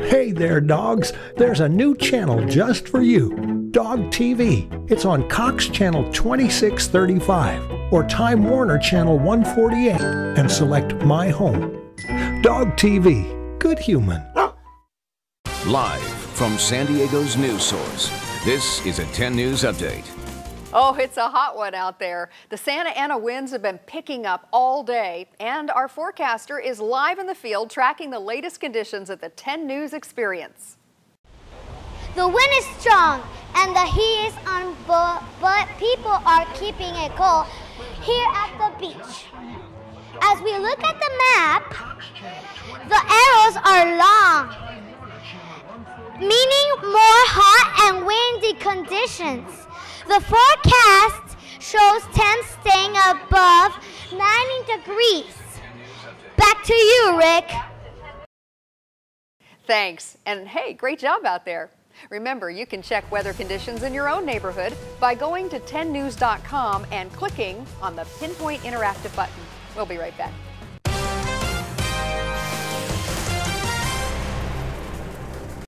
Hey there, dogs. There's a new channel just for you Dog TV. It's on Cox Channel 2635 or Time Warner Channel 148 and select My Home. Dog TV. Good human. Live from San Diego's news source, this is a 10 News Update. Oh, it's a hot one out there. The Santa Ana winds have been picking up all day, and our forecaster is live in the field tracking the latest conditions at the 10 News Experience. The wind is strong and the heat is on, but, people are keeping it cool here at the beach. As we look at the map, the arrows are long, meaning more hot and windy conditions. The forecast shows temps staying above 90 degrees. Back to you, Rick. Thanks. And hey, great job out there. Remember, you can check weather conditions in your own neighborhood by going to 10news.com and clicking on the Pinpoint Interactive button. We'll be right back.